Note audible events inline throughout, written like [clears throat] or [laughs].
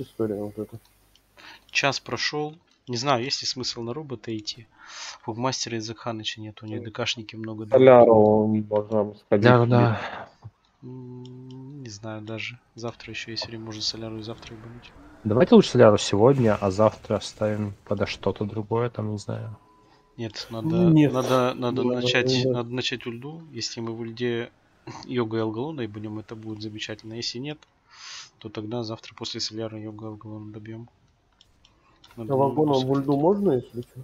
история вот эта. Час прошел. Не знаю, есть ли смысл на робота идти. У мастера из Заханыча нет, у них ДКшники много. Соляру можно сходить. Да, да. Не знаю даже. Завтра еще есть время, можно соляру и завтра ебануть. Давайте лучше соляру сегодня, а завтра оставим подо что-то другое, там, не знаю. Нет, надо, Нет. надо, надо Надо- начать, надо. надо начать ульду. Если мы в ульде [clears throat] йога и алгалона ебанем, это будет замечательно. Если нет, то тогда завтра после соляры йога и алгалона добьем. А вагоном в ульду можно, если что?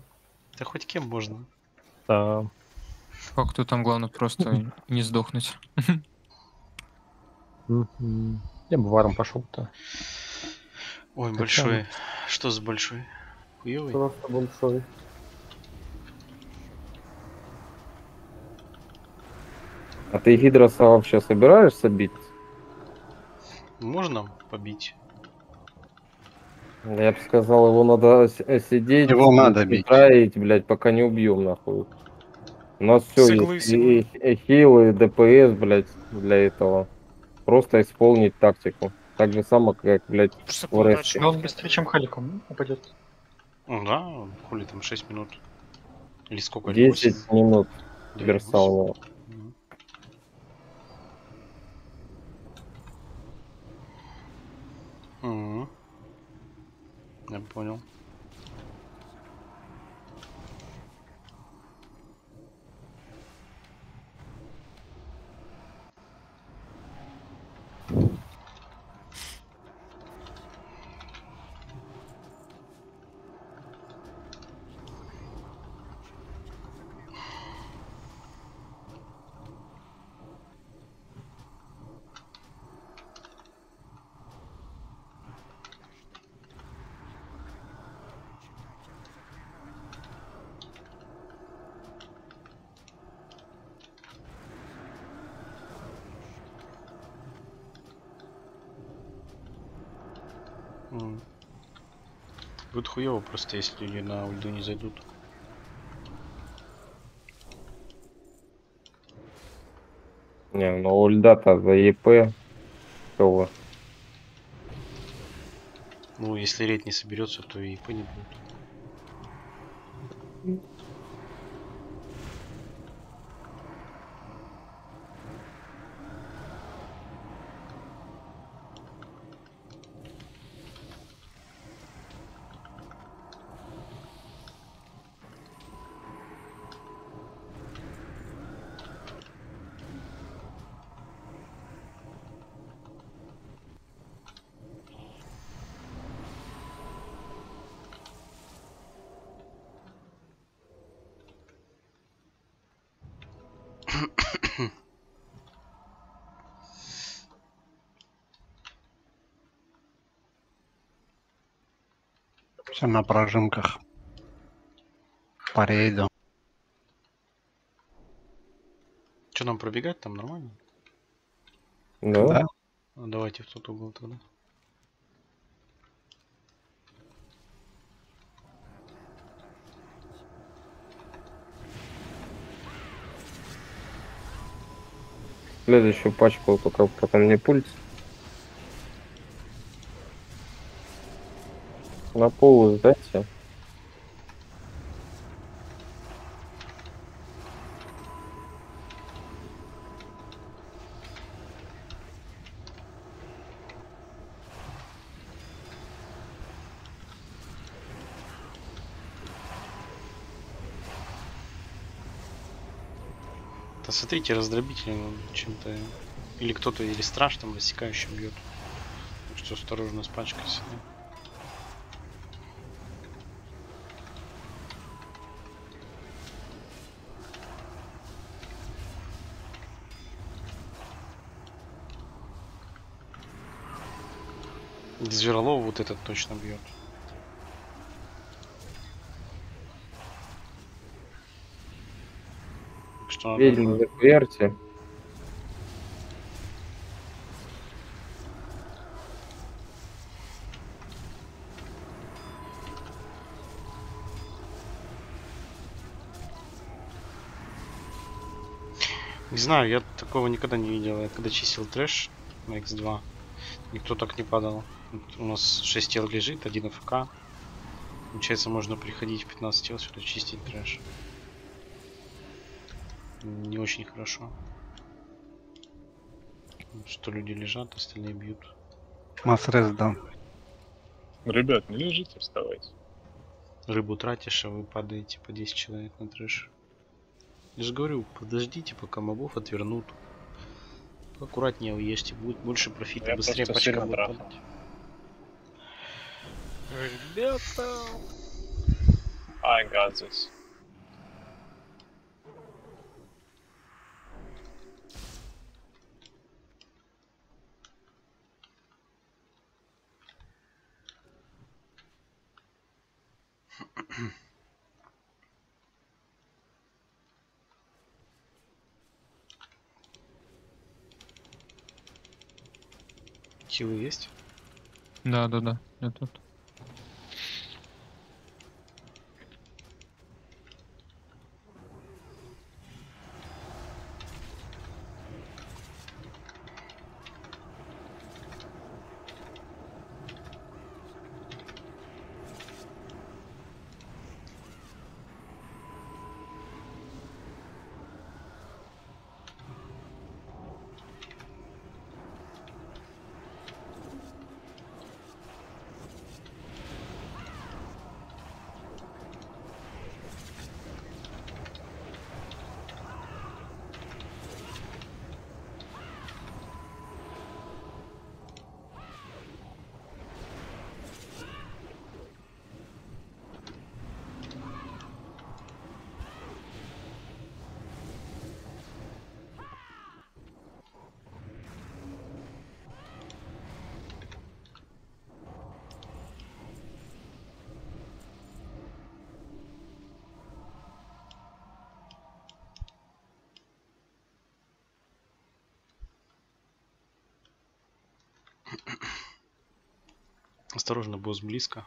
Да хоть кем можно. Да. Факту там главное просто [laughs] не сдохнуть. Я бы варом пошел-то. Ой, Как большой. Что с большой? Хуёвый? Просто большой. А ты Гидроса вообще собираешься бить? Можно побить? Я бы сказал, его надо сидеть, Его надо бить. траить, блядь, пока не убьем, нахуй. У нас все есть. И, и ДПС, блядь, для этого. Просто исполнить тактику. Так же само, как, блядь, в. Но он быстрее, чем Халиком упадет. Ну да, хули там 6 минут. Или сколько? или 10 восемь? минут Да, Версалова. Я понял. Будет хуево просто, если люди на ульду не зайдут. Не, ну ульда-то за ЕП. Что вы? Ну, если рейд не соберется, то и ИП не будет. Все на прожимках. По рейду. Что нам пробегать там нормально? Ну, Да. Ну, давайте в тот угол тогда. следующую пачку только потом не пульс. На пол сдайте. Да смотрите, раздробитель он чем-то... Или кто-то, или страж там рассекающим бьет. Так что осторожно с пачкой. Зверолов вот этот точно бьет. Так Что надо- Ведьму закверьте. Не знаю, я такого никогда не видел. Я когда чистил трэш на X2, никто так не падал. Вот у нас 6 тел лежит, один АФК. Получается, можно приходить в 15 тел сюда чистить трэш. Не очень хорошо. Что люди лежат, остальные бьют. Масрез, да. Ребят, не лежите, вставайте. Рыбу тратишь, а вы падаете по 10 человек на трэш. Я же говорю, подождите, пока мобов отвернут. Аккуратнее уешьте, будет больше профита, Я быстрее пачка будет падать. Ребята! I got this. Хилы есть? Да, да, да. Я тут. Осторожно, босс близко.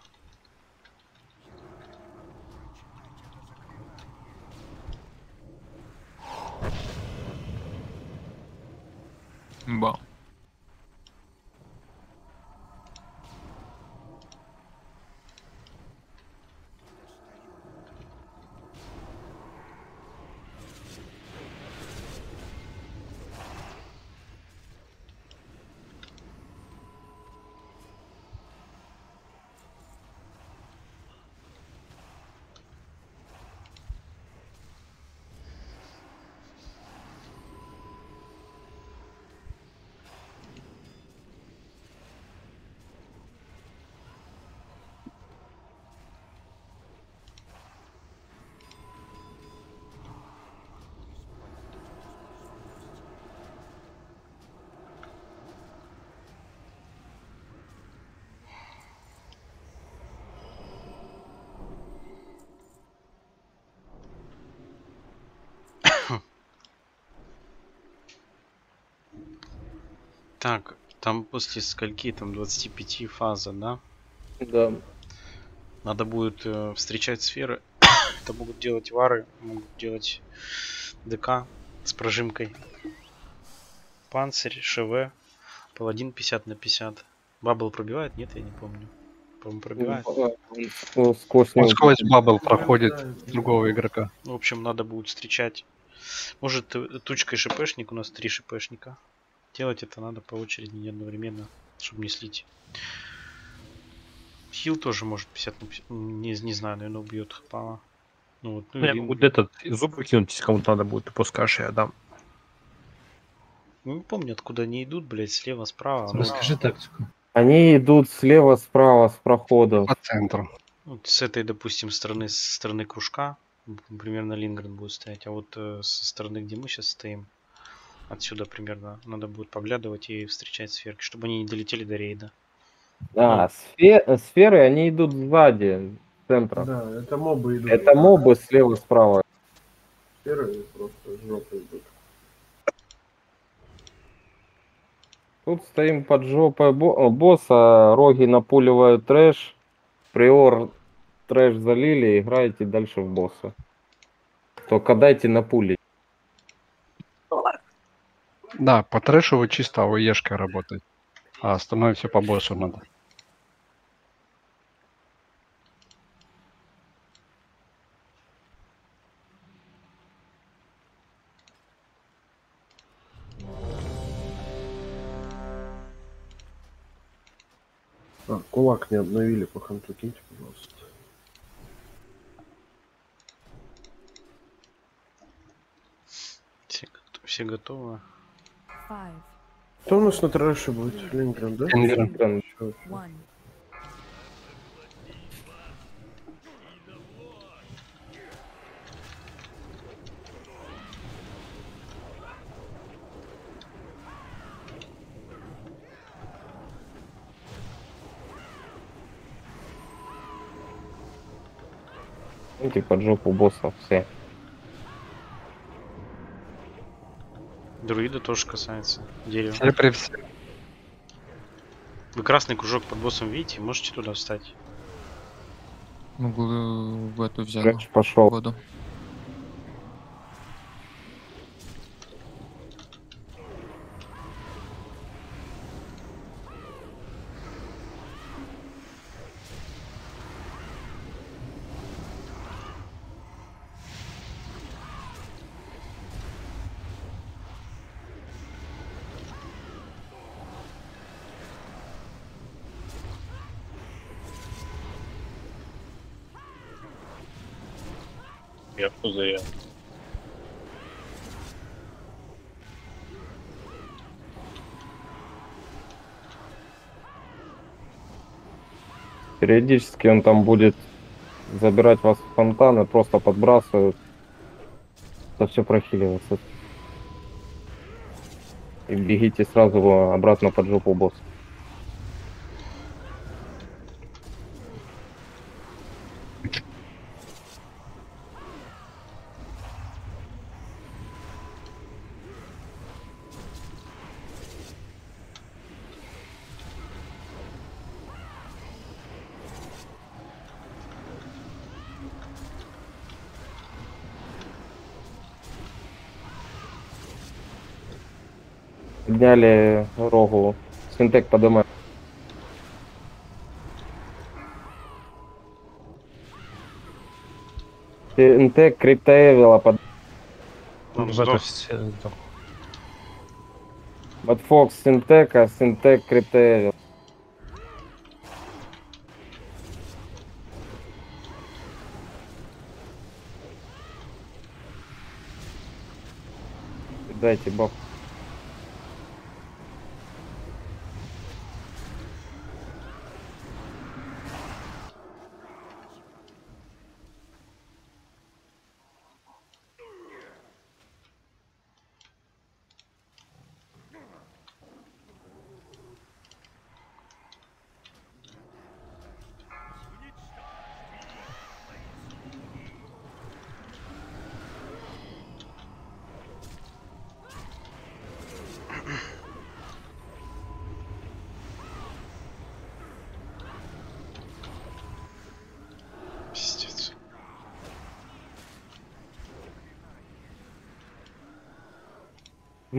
Так, там после скольки, там 25 фаза, да? Да. Надо будет э, встречать сферы. [coughs] Это могут делать вары, могут делать ДК с прожимкой. Панцирь, ШВ, паладин 50 на 50. Bubble пробивает? Нет, я не помню. По-моему, пробивает. Ну, Сквозь Он сквозь bubble проходит другого игрока. В общем, надо будет встречать. Может, э, тучкой шипешник, у нас три шипешника. Делать это надо по очереди, не одновременно, чтобы не слить. Хил тоже может 50 на 50. Не, не знаю, наверное, убьет хпала. Ну вот, ну, Я могу этот зубы кинуть, если кому-то надо будет, ты пускаешь, я дам. Ну, не помню, откуда они идут, блядь, слева, справа. Ну, Расскажи тактику. Они идут слева, справа, с прохода. По центру. вот с этой, допустим, стороны, со стороны кружка, примерно Лингрен будет стоять, а вот э, со стороны, где мы сейчас стоим, отсюда примерно, надо будет поглядывать и встречать сферки, чтобы они не долетели до рейда. Да, сфе- сферы, они идут сзади, центра. Да, это мобы идут. Это мобы слева, справа. Сферы просто жопы идут. Тут стоим под жопой бо- босса, роги напуливают трэш, приор трэш залили, играете дальше в босса. Только дайте напулить. Да, по трэшу вы чисто АОЕшкой работает, а остальное все по боссу надо. А, кулак не обновили по ханту киньте, пожалуйста. Все, все готовы? Кто у нас на трэше будет? Лингрен, да? Лингрен. Киньте под жопу босса, все. Друида тоже касается дерева. Все при. Вы красный кружок под боссом видите, можете туда встать. Могу э, в эту взять Трэш пошел. воду. Я в пузыре. Периодически он там будет забирать вас в фонтаны, просто подбрасывают. Это все прохиливается. И бегите сразу обратно под жопу босса. Подняли рогу. Синтек подымает. Синтек криптоэвила под... Он сдох. се- эту- под Фокс Синтека, Синтек криптоэвил. Дайте баб.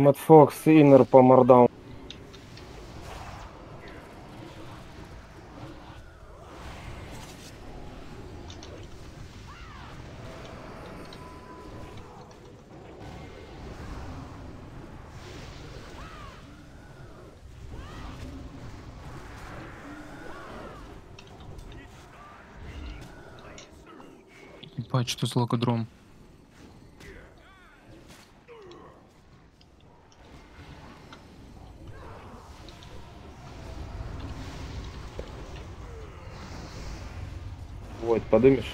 Мэтт Фокс, Иннер по мордам. Ебать, что за локодром? Вот, подымешь.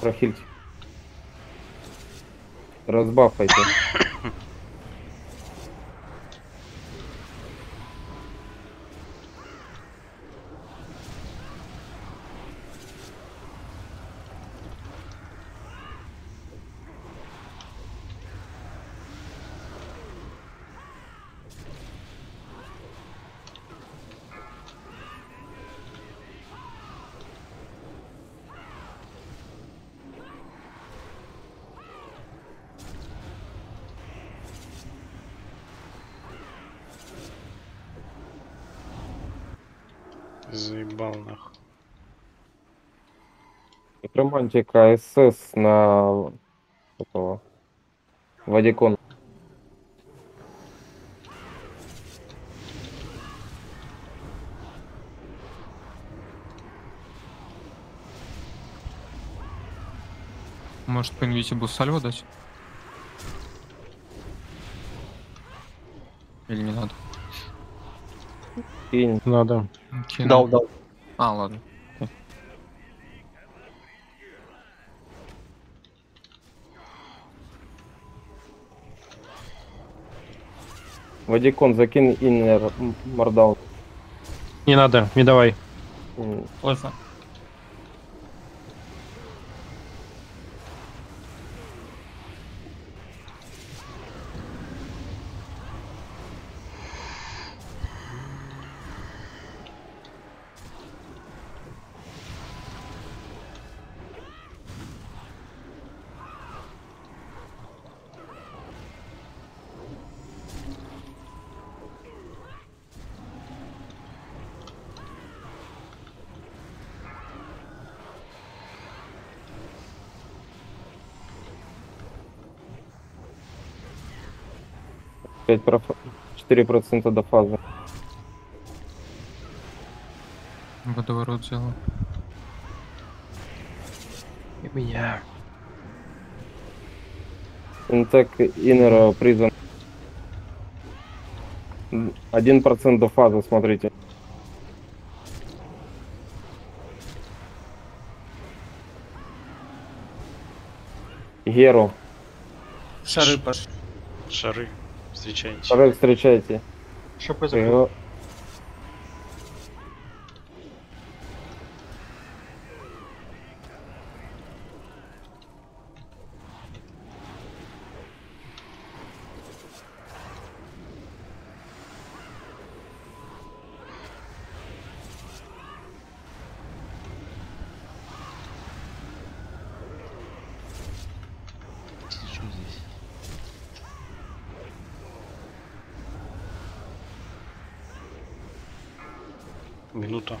Прохильте. Разбафайте. романтика СС на этого Вадикон. Может, по инвитибу сальво дать? Или не надо? Надо. Кину. Дал, дал. А, ладно. Вадикон, закинь иннер мордаун. Не надо, не давай. Поздно. 4% до фазы. Водоворот сделал. И меня. Интек иннер призм. М, 1% до фазы, смотрите. Геру. Шары пошли. Шары. Встречайте. Шары встречайте. Шипы закрыли. Его- Минута.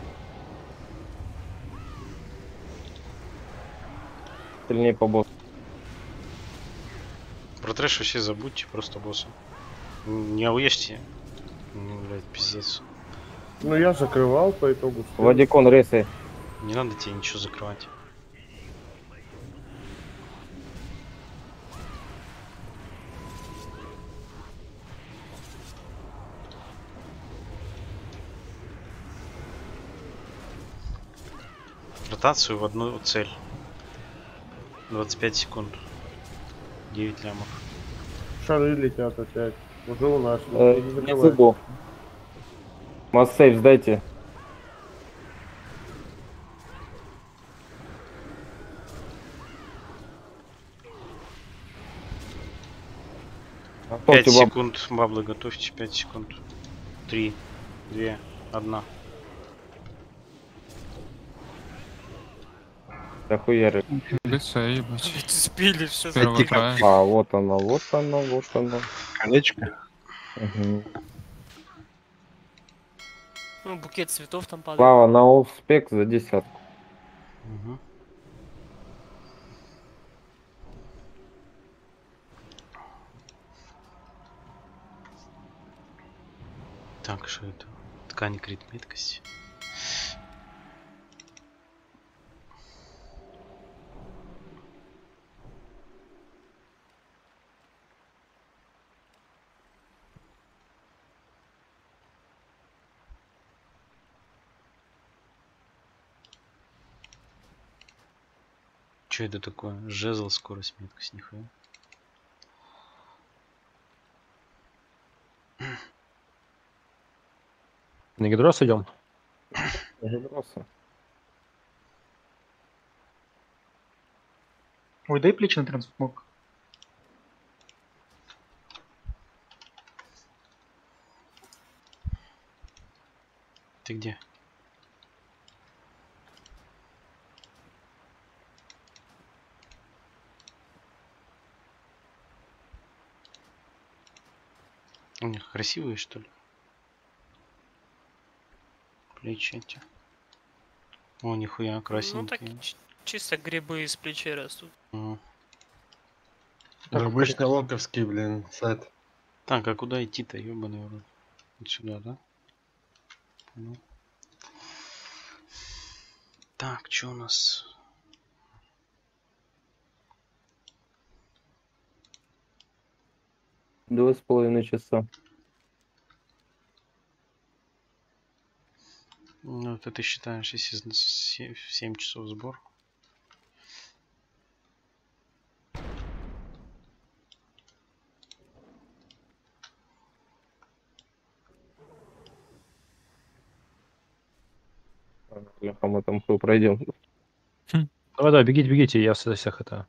Сильнее по боссу. Про трэш вообще забудьте, просто босса. Не ауешьте. Ну, блядь, пиздец. Ну я закрывал по итогу. всё. Вадикон, рейсы. Не надо тебе ничего закрывать. Ротацию в одну цель. 25 секунд. 9 лямов. Шары летят опять. Уже у нас. Э, Не зубу. Массейв сдайте. 5 Готовьте баб- секунд, баблы, готовьте 5 секунд. 3, 2, 1. Охуяры. Лице, ебать. Сбили все. Края. А, вот оно, вот оно, вот оно. Колечко. Мгм. Ну, букет цветов там падает. Слава на офспек за десятку. Мгм. Так, что это? Ткань крит меткость. Что это такое? Жезл, скорость, меткость, нихуя. На гидрос идем? Гидроса. Ой, дай плечи на трансмог. Ты где? У них красивые, что ли? Плечи эти. О, нихуя, Ну, так красненькие. чи- чисто грибы из плечей растут. Мгм. Обычно локовский, блин, сайт. Так, а куда идти-то, ебаный рот? Вот сюда, да? Понял. Так, что у нас? Два с половиной часа. Ну, это ты считаешь, если 7 часов сбор. Бляха, мы там хуй пройдем. Давай, давай, бегите, бегите, я всех это...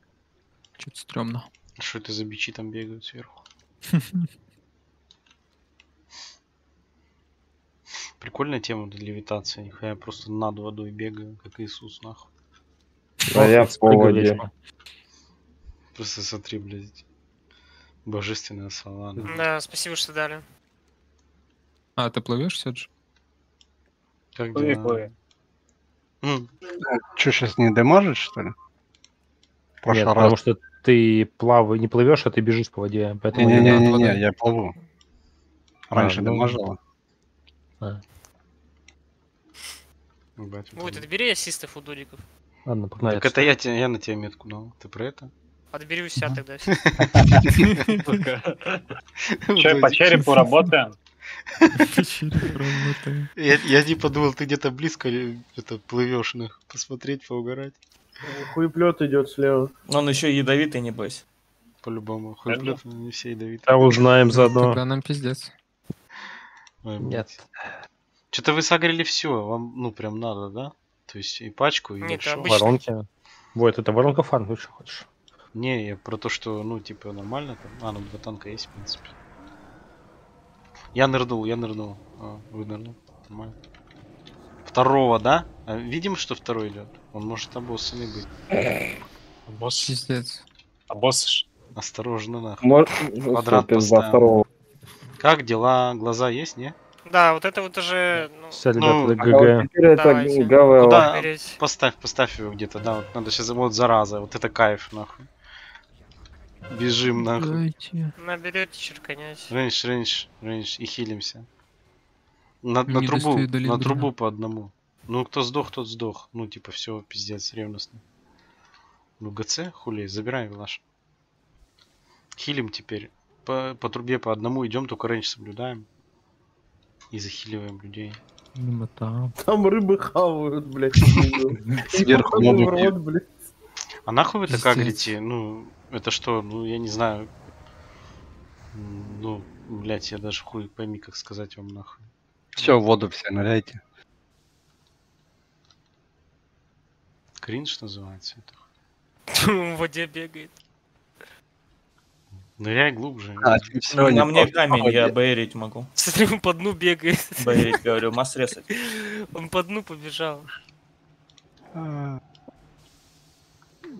Что-то стрёмно. Что это за бичи там бегают сверху? Прикольная тема для левитации. Я просто над водой бегаю, как Иисус, нахуй. А я в поводе. Лечко. Просто смотри, блядь. Божественная слова. да. Спасибо, что дали. А, ты плывешь, Седж? Как Плыви, дела? плыви. Че, сейчас не демажишь, что ли? Нет, прошлый потому раз. что ты плав... не плывешь, а ты бежишь по воде. Поэтому я- над Не-не-не, водой. я плыву. Раньше демажила. ебать, вот Ой, это. ты добери ассистов у дуриков. Ладно, погнали. Так это я, тебе, я на тебя метку дал. Ты про это? Подбери у себя тогда. [laughs] Че, по черепу работаем? Я, не подумал, ты где-то близко э, это плывешь, посмотреть, поугарать. Хуеплет идет слева. Он еще ядовитый, небось. По-любому. Хуйплет, не все ядовитые. Да узнаем заодно. Тогда нам пиздец. Ой, Нет. Что-то вы согрели все, вам, ну, прям надо, да? То есть и пачку, и Нет, шо? обычно. Воронки. Вот, это воронка фарм, ты что хочешь? Не, я про то, что, ну, типа, нормально там. А, ну, два танка есть, в принципе. Я нырнул, я нырнул. А, вынырнул. Нормально. Второго, да? А, видим, что второй идет? Он может обоссанный быть. Босс. Пиздец. А босс ж- Осторожно, нахуй. Может, Квадрат поставим. второго. Как дела? Глаза есть, не? Да, вот это вот уже, ну, Все, Ну, ребята, А вот ГГ. теперь это. ГВЛ. Куда? проверить. Поставь, поставь его где-то, да, вот надо сейчас, вот зараза, вот это кайф, нахуй. Бежим, нахуй. Дайте. Наберете черканять. Рейндж, рейндж, рейндж, и хилимся. На, на трубу, на трубу по одному. Ну, кто сдох, тот сдох. Ну, типа, все, пиздец, ревностно. Ну, ГЦ, хули, забирай, Влаш. Хилим теперь. По, по трубе по одному идем, только рейндж соблюдаем. И захиливаем людей. Там. Там рыбы хавают, блядь. [laughs] Сверху блядь. А нахуй вы так агрите? Ну, это что? Ну, я не знаю. Ну, блять, я даже хуй пойми, как сказать вам нахуй. Все, воду все наляйте. Кринж называется это. [laughs] В воде бегает. Ныряй глубже. А, все, На мне камень, я бейрить могу. [laughs] Смотри, он по дну бегает. Бейрить, говорю, масс резать. [laughs] Он по дну побежал.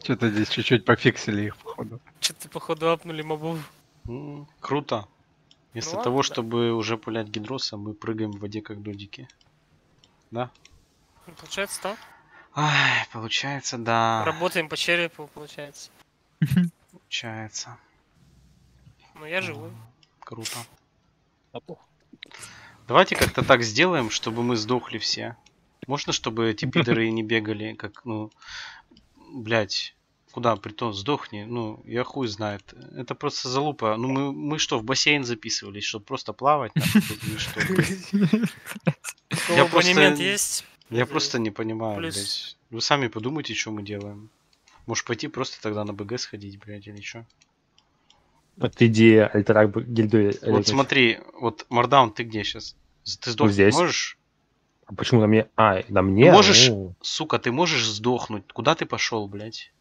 Что-то здесь чуть-чуть пофиксили их, походу. Что-то, походу, апнули мобов. М, Круто. Вместо Ну того, ладно, да. чтобы уже пулять гидроса, мы прыгаем в воде как додики. Да? Ну, Получается так. Ай, получается, да. Работаем по черепу, получается. Получается. Ну, я живой. Круто. А. Давайте как-то так сделаем, чтобы мы сдохли все. Можно, чтобы эти [laughs] пидоры не бегали, как, ну, блять, куда, притом, сдохни, ну, я хуй знает. Это просто залупа. Ну, мы, мы что, в бассейн записывались, чтобы просто плавать? нахуй, что, кого просто- есть? Я просто не понимаю, Плюс- блядь. Вы сами подумайте, что мы делаем. Может пойти просто тогда на БГ сходить, блядь, или что? Это идея альтерак гильдой. Вот смотри, вот Мардаун, ты где сейчас? Ты сдохнуть здесь. можешь? А почему на мне? А, на мне? можешь- Ну, Сука, ты можешь сдохнуть? Куда ты пошел, блядь?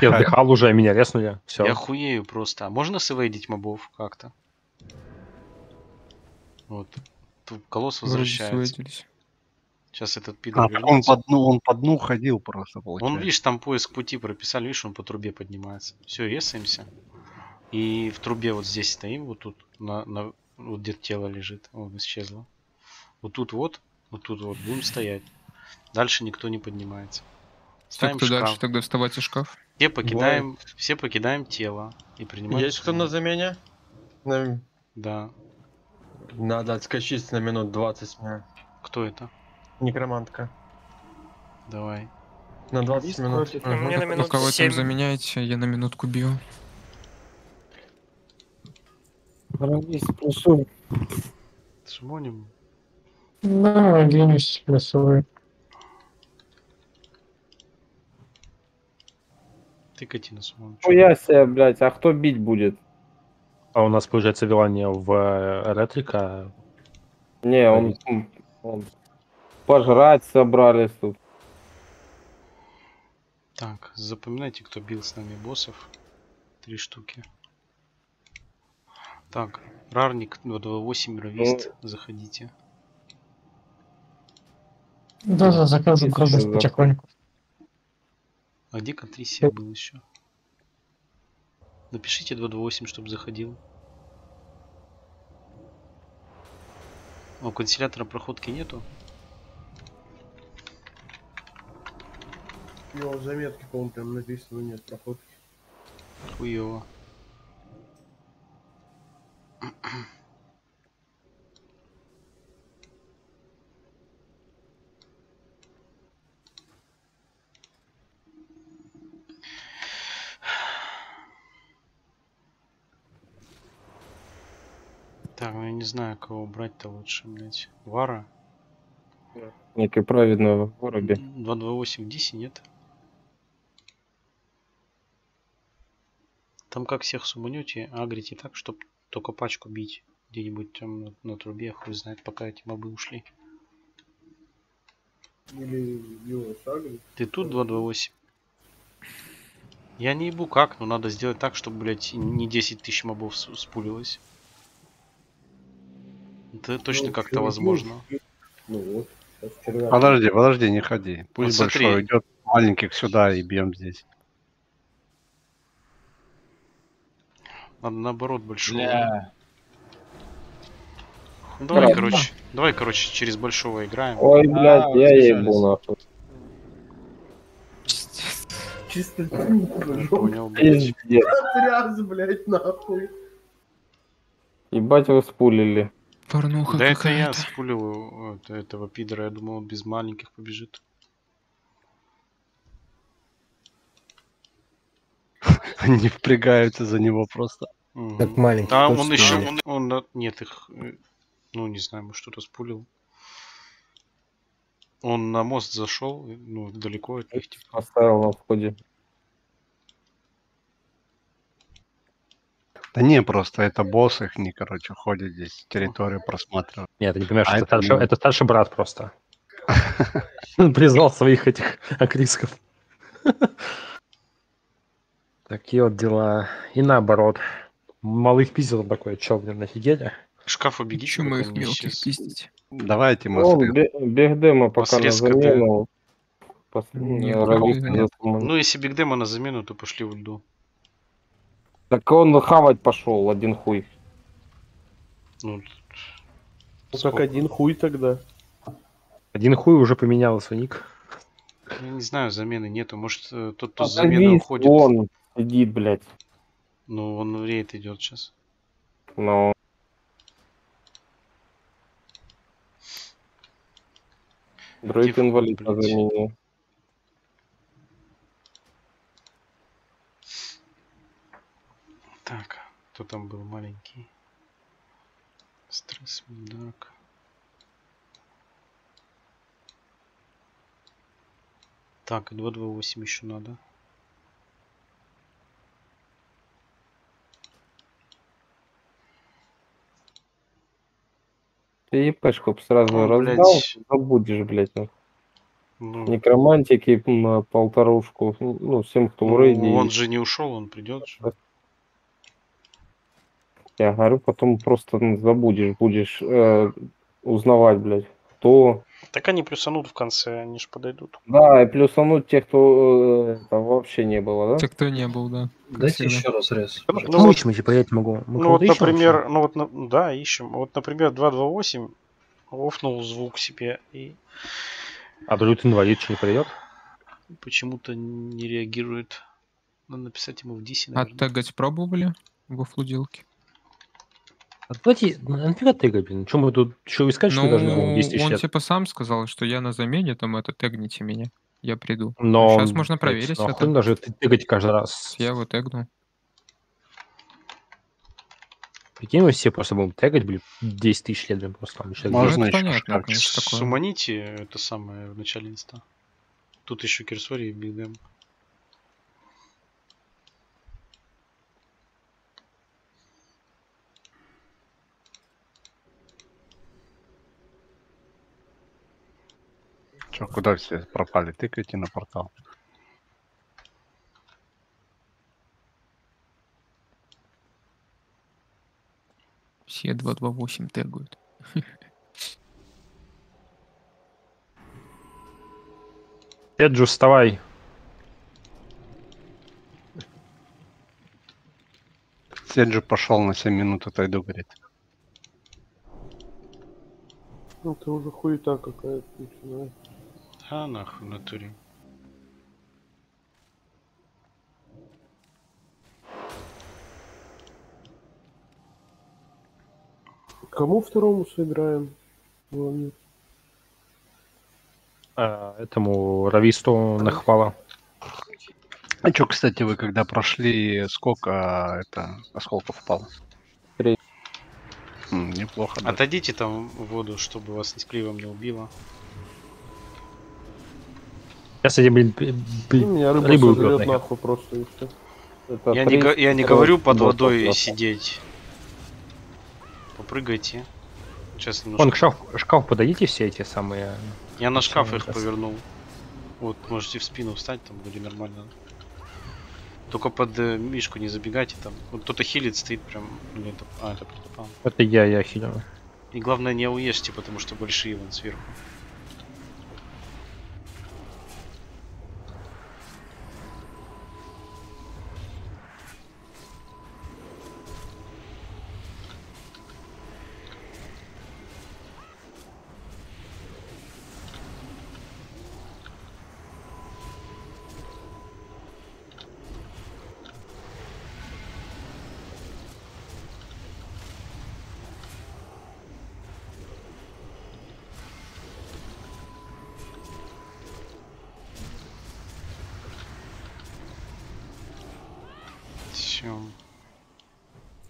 я вдыхал уже, меня резнули. Все. Я хуею просто. А можно сэвейдить мобов как-то? Вот. Тут колосс возвращается. Сейчас этот пидор А, так он по дну, он по дну ходил просто, получается. Он, видишь, там поиск пути прописали, видишь, он по трубе поднимается. Все, ресаемся. И в трубе вот здесь стоим, вот тут, на, на- вот где тело лежит, он исчезло. Вот тут вот, вот тут вот, будем стоять. Дальше никто не поднимается. Так, Ставим кто шкаф. дальше тогда вставайте шкаф? Все покидаем, все покидаем тело и принимаем. Есть кто на замене? На- Да. Надо отскочить на минут 20 мне. Кто это? Некромантка. Давай. На 20 Есть минут. Мгм. Мне на минут кого там 7. заменяете, я на минутку бью. Равись, плюсуй. Сумоним. Да, оденусь плюсовый. Тыкайте на сумон. Хуя себе, блядь, а кто бить будет? А у нас, получается, вилание в э, ретрика. Не, он, он пожрать собрались тут. Так, запоминайте, кто бил с нами боссов. Три штуки. Так, Рарник 228 Равист, заходите. Да, да, закажу что, потихоньку. А где Контрисия был еще? Напишите 228, чтобы заходил. А у консилятора проходки нету? У него в заметке, по-моему, прям написано нет проходки. Хуево. Так, ну я не знаю, кого брать-то лучше, блять. Вара? Некий праведный воробе. 228 в Дисе нет? Там как всех суманете, агрите так, чтобы только пачку бить. Где-нибудь там на, на трубе, хуй знает, пока эти мобы ушли. Или его шагли. Ты тут 228? Я не ебу как, но надо сделать так, чтобы, блядь, не 10 тысяч мобов спулилось. Это точно Ну, как-то возможно. Ну вот. Подожди, подожди, не ходи. Пусть Вот смотри. большой идет, маленьких сюда и бьем здесь. Надо наоборот большого. Бля. Ну, давай, Да. короче, давай, короче, через большого играем. Ой, блядь, А, я разбежались. ебу нахуй. Чисто Понял, блядь. Блядь, нахуй. Ебать вы спулили. Порнуха Да это я спулил э, этого пидора, я думал, без маленьких побежит. Они впрягаются за него просто. Как маленький. Точно он еще, нет. он, он на- нет их, э, ну не знаю, может что-то спулил. Он на мост зашел, э, ну далеко от них, типа. Поставил на входе. Да не, просто это босс их не, короче, ходит здесь, территорию просматривает. Нет, ты не понимаешь, А это, это старший, это старший брат просто. [laughs] Он призвал своих этих акрисков. Такие вот дела. И наоборот. Малых пиздил такое, чё, блин, офигели? Шкаф убегите, Почему пока их мелких пиздить? Давайте мы бе- бигдема пока на замену. Засуман. Ну если Биг Дема на замену, то пошли в льду. Так он хавать пошел, один хуй. Ну, Ну как сколько? один хуй тогда. Один хуй уже поменял свой ник. Я не знаю, замены нету. Может э, тот, кто с Отойди, замены уходит. Он сидит, блядь. Ну, он в рейд идет сейчас. Но Дроид инвалид на замене. Так, кто там был маленький? Стресс, мудак. Так, и 228 еще надо. Ты ебашь, чтоб сразу Ой, раздал, блядь. забудешь, блядь. ну. Ну, Некромантики м, полторушку, ну, всем, кто в ну, рейде. он же не ушел, он придет. же. Я говорю, потом просто ну, забудешь, будешь э, узнавать, блядь, кто. Так они плюсанут в конце, они же подойдут. Да, и плюсануть тех, кто э, там вообще не было, да? Те, кто не был, да. Дайте всегда. еще раз рез. Ну, Ну, вот, ищем, типа, я не могу. Мы ну вот, ищем например, вообще? ну вот, на- да, ищем. Вот, например, 228 офнул звук себе и А друид инвалид что не придет? почему-то не реагирует. Надо написать ему в дисе, А наверное. тегать пробовали во флуделке? А давайте, ну, нафига тыгать, блин? Чем мы тут еще искать, что ли, должны Ну, будем 10 тысяч он типа сам сказал, что я на замене, там это тегните меня. Я приду. Но, Сейчас можно проверить ну, это. даже ты- тыгать каждый раз. Я его тегну. Прикинь, мы все просто будем тегать, блин, 10 тысяч лет, блин, просто там сейчас. Можно это еще понятно, конечно, такое. Суманите это самое в начале инста. Тут еще Кирсори и Бигдем. Че, куда все пропали? Тыкайте на портал. Все 228 тегают. [laughs] Эджу, вставай. Седжи пошел на 7 минут, отойду, говорит. Ну это уже хуета какая-то начинается. А нахуй в натуре. Кому второму сыграем? А, этому Рависту нахвала. А что, кстати, вы когда прошли, сколько это осколков впало? Три. М, неплохо, да. Отойдите там в воду, чтобы вас с кривом не убило. Сейчас эти, блин, б- б- Ну, меня рыба рыбу сожрет убьет нахуй просто и все. Это Я не, я не 30 говорю под водой просто. сидеть. Попрыгайте. Сейчас Вон, немножко. к шкаф, шкаф подойдите все эти самые. Я на шкаф их повернул. Вот, можете в спину встать, там будет нормально. Только под э, мишку не забегайте там. Вот кто-то хилит, стоит прям. Или это... А, это протопан. Это я, я хилю. И главное не уешьте, потому что большие вон сверху.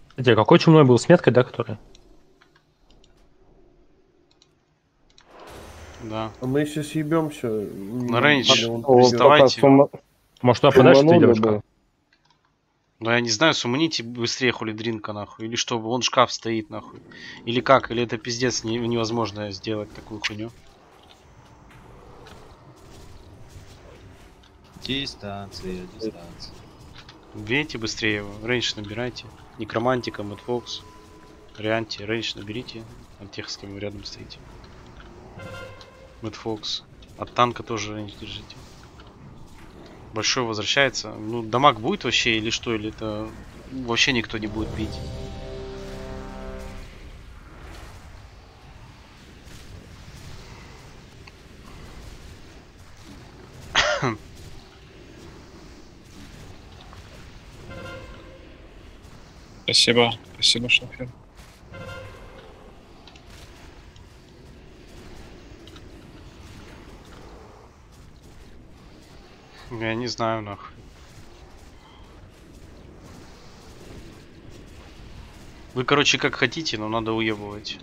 Кстати, а какой чумной был с меткой, да, который? Да. А мы сейчас ебемся. На рейндж. Вставайте. сума- Может, туда подальше ты бы. Ну я не знаю, суманите быстрее хули-дринка нахуй. Или что, вон шкаф стоит нахуй. Или как, или это пиздец не- невозможно сделать такую хуйню. Дистанция, дистанция. Бейте быстрее range набирайте. Некромантика, Мэтфокс, Рианти, range наберите от тех, с кем вы рядом стоите. Мэтфокс. От танка тоже range держите. Большой возвращается. Ну, дамаг будет вообще или что? Или это вообще никто не будет бить? Спасибо, спасибо, шофер. Я не знаю, нахуй. Вы, короче, как хотите, но надо уебывать.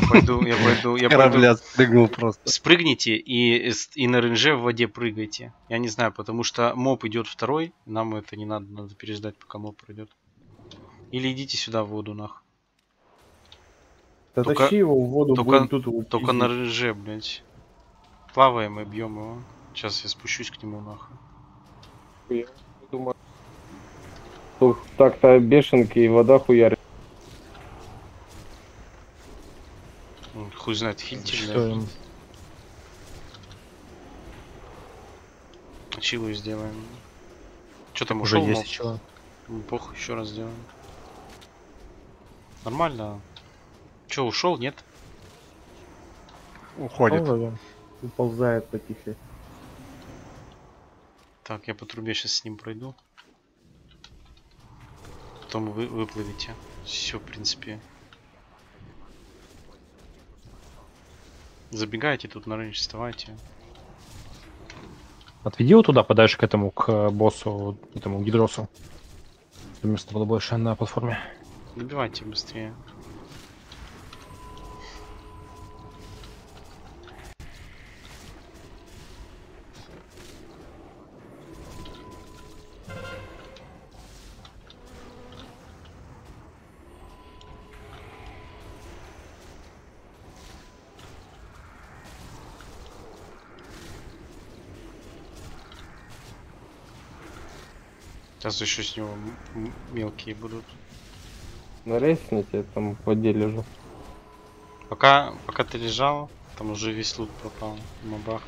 Я пойду, я пойду, я пойду. Корабля спрыгнул просто. Спрыгните и, и на ренже в воде прыгайте. Я не знаю, потому что моб идет второй. Нам это не надо, надо переждать, пока моб пройдет. Или идите сюда в воду, нах. Да Только- тащи его в воду, только- будем тут его Только на ренже, блядь. Плаваем и бьем его. Сейчас я спущусь к нему, нахуй. Я думаю, так-то бешенки и вода хуярит. М, Хуй знает, фильтр, Что им? Чилу сделаем. Что там Уже ушел? есть чего. Похуй, еще раз сделаем. Нормально. Че, ушел, нет? Уходит. Ого. Уползает потихе. Так, я по трубе сейчас с ним пройду. Потом вы выплывете. Все, в принципе. Забегайте тут на рейндж, вставайте. Отведи его туда подальше к этому, к э, боссу, этому гидросу. место было больше на платформе. Добивайте быстрее. Сейчас еще с него мелкие будут. На лестнице там в воде лежу. Пока, пока ты лежал, там уже весь лут пропал. в Мобах.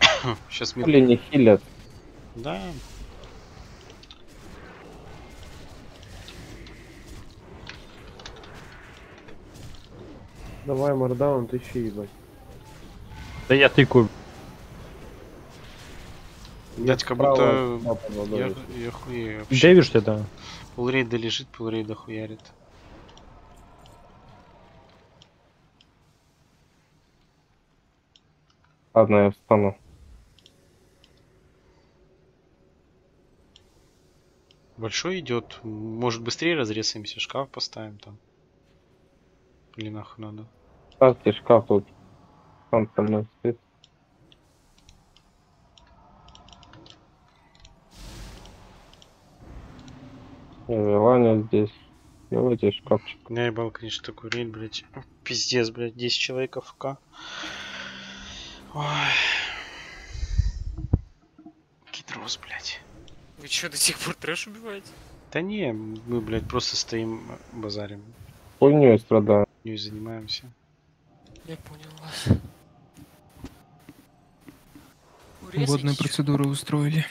[coughs] Сейчас Или не хилят. Да. Давай, мордаун, ты щи, ебать. Да я тыкаю. Блять, как будто я, я хуею вообще. Дэвиш ты да? Полрейда лежит, полрейда хуярит. Ладно, я встану. Большой идет. Может быстрее разрезаемся, шкаф поставим там. Или нахуй надо. Ставьте шкаф тут. Он со мной стоит. Желание здесь. Делайте шкафчик. Я ебал, конечно, такой рейд, блять. Пиздец, блять, 10 человек АФК. Ой. Китрос, блять. Вы что, до сих пор трэш убиваете? Да не, мы, блядь, просто стоим, э, базарим. Хуйню страдаю. Не занимаемся. Я понял вас. Водные процедуры устроили.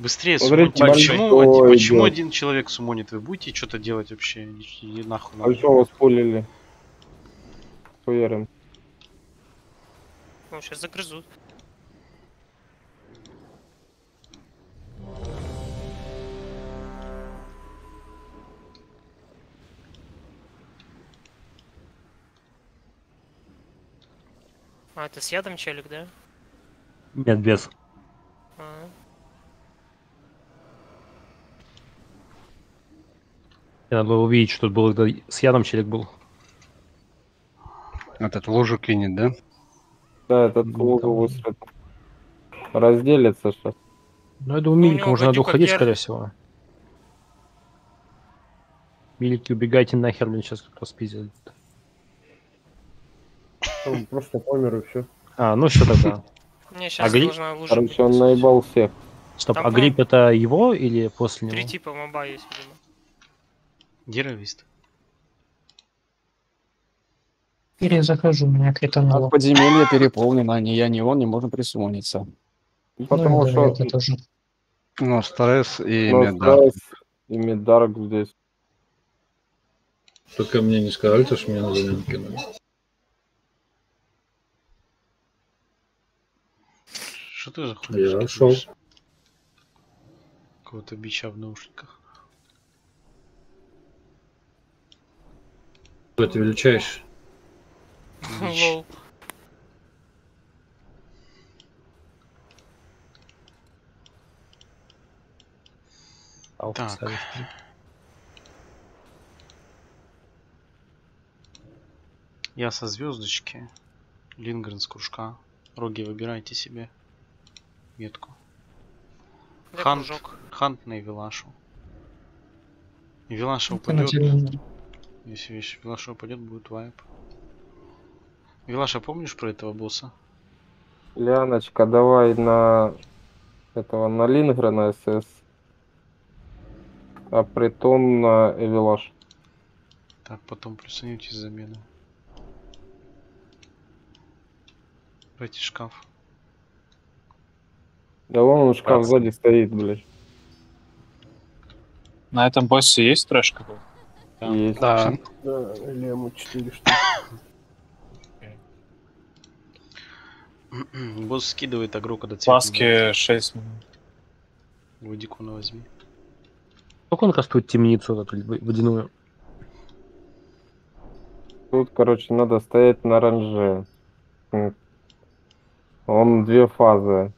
Быстрее Смотрите, суммоньте. Почему, один- почему один человек суммонит? Вы будете что-то делать вообще? И, и нахуй. Большого спулили. Хуярим. Ну, сейчас загрызут. А, это с ядом челик, да? Нет, без. А, Надо было увидеть, что тут был когда с ядом челик был. Этот лужу кинет, да? Да, этот Ну, лук там- высрет. Разделится сейчас. Ну, я думаю, Ну, него уже надо уходить, скорее всего. Милики, убегайте нахер, блин, сейчас кто спиздит. Он просто помер и все. А, ну все тогда. [laughs] Не, сейчас гри- должна лужа быть. Короче, он наебал всех. Стоп, а грипп это его или после Три него? типа моба есть, видимо. Деровист. Перезахожу, меня критануло. подземелье переполнено, ни я, ни он не можем присуниться. Потому ну, да, что это тоже. Ну, стресс и стресс и медарк здесь. Только мне не сказали, то, что меня на замену кинули. Что ты за хуй? Я шел. Какого-то бича в наушниках. Кто ты. Лол. Алфа Так. Я со звездочки. Лингрен с кружка. Роги, выбирайте себе метку. Где Хант, кружок? хант на Вилашу. Вилаша упадет. Если вещь Вилаша упадет, будет вайп. Вилаша, помнишь про этого босса? Ляночка, давай на этого на Лингрена СС. А притон на Эвилаш. Так, потом плюсанете замену. Давайте шкаф. Да вон он шкаф сзади стоит, блядь. На этом боссе есть трэш какой? Есть. Да. Да, или ему 4 штуки. Босс скидывает агро, когда цвет Маски 6 минут. Водикона возьми. Сколько он кастует темницу вот эту водяную? Тут, короче, надо стоять на ранже. Он две фазы.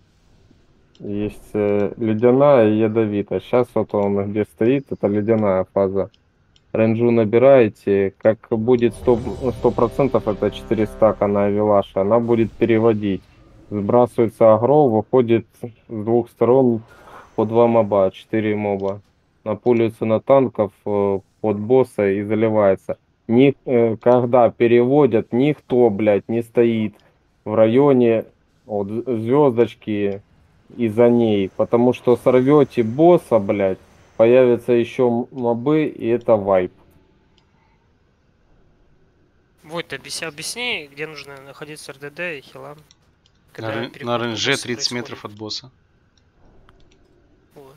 Есть э, ледяная и ядовитая. Сейчас вот он где стоит, это ледяная фаза. Ренджу набираете, как будет 100%, 100% это 4 стака на Авилаше, она будет переводить. Сбрасывается агро, выходит с двух сторон по два моба, 4 моба. Напуливается на танков э, под босса и заливается. Ни, э, когда переводят, никто, блядь, не стоит в районе вот, звездочки и за ней. Потому что сорвете босса, блядь, появятся еще мобы, и это вайп. Вот, объясни, объясни, где нужно находиться РДД и хилам. На, на босса 30 метров происходит. от босса. Вот.